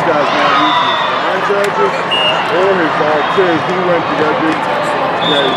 This guy's not his line judges or his all two. He went to yeah. Yeah.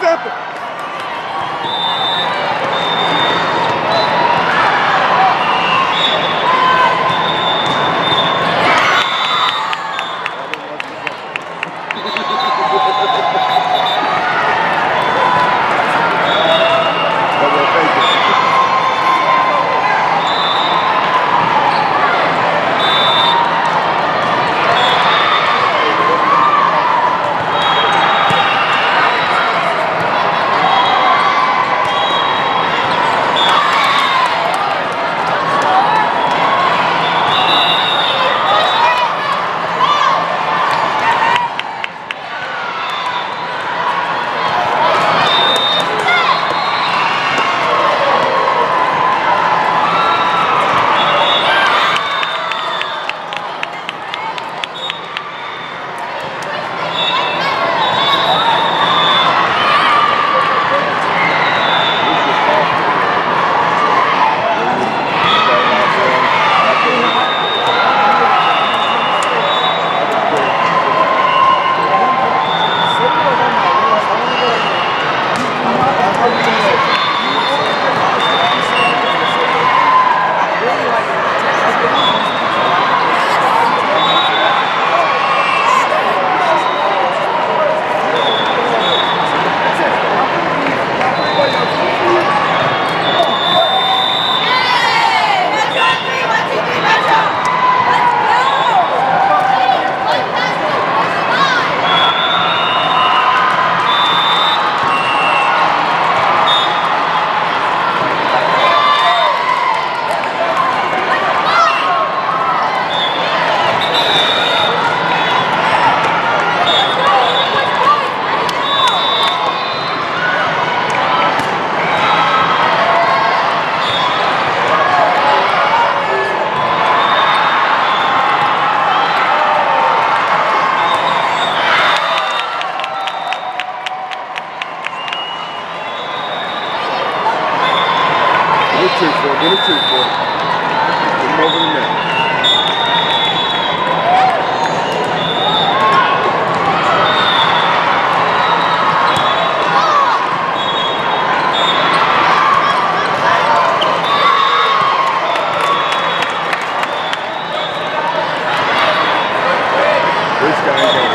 centro. This guy ain't